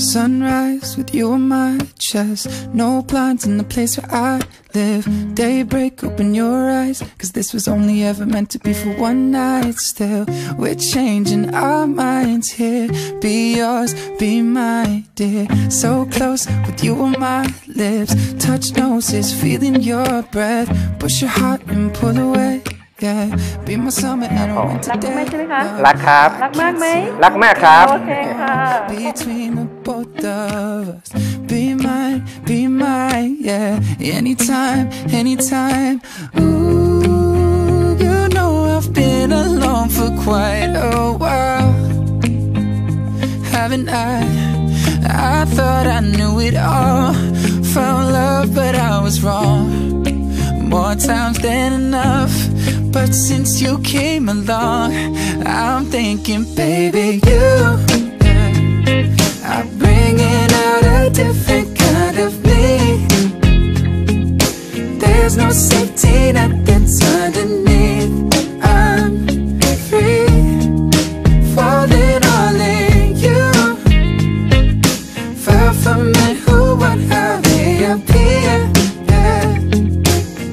Sunrise with you on my chest. No blinds in the place where I live. Daybreak, open your eyes. Cause this was only ever meant to be for one night. Still, we're changing our minds here. Be yours, be my dear. So close with you on my lips. Touch noses, feeling your breath. Push your heart and pull away. Yeah, be my summer and a winter รักคุณแม่ day. ใช่ไหมคะ รักครับ รักมากไหม รักมากครับ โอเคค่ะ between the both of us. Be mine, be mine, yeah. Anytime, anytime. Ooh, you know I've been alone for quite a while, haven't I? I thought I knew it all. Found love, but I was wrong. More times than enough. But since you came along, I'm thinking, baby, you. Safety that's underneath. I'm free, falling all in you. Far from it, who would have me appear? Yeah.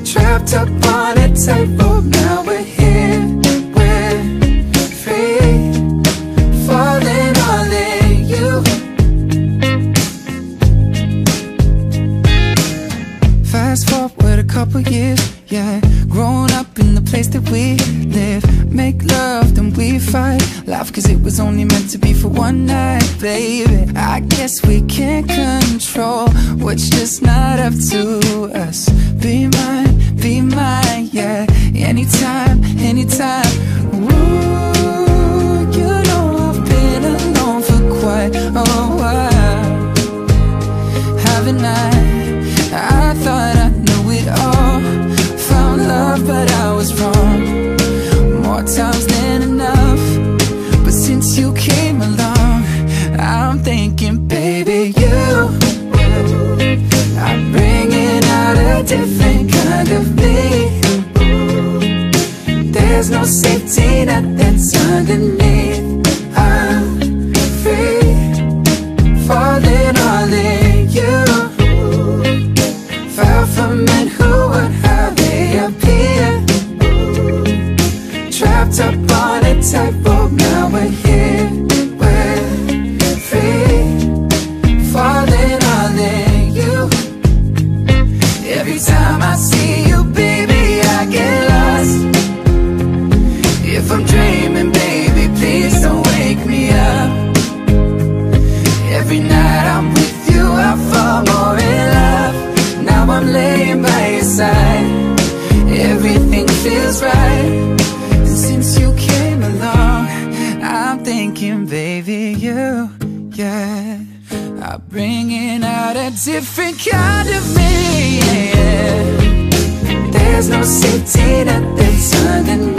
Trapped up on a tightrope, now place that we live. Make love, then we fight. Laugh, cause it was only meant to be for one night, baby. I guess we can't control what's just not up to us. Be mine, be mine, yeah. Anytime, anytime. There's no safety net that's underneath. I'm free falling all in you. Far from it, who would have me appear? Trapped up on a tightrope, you, yeah. I'm bringing out a different kind of me, yeah. There's no safety net that's underneath.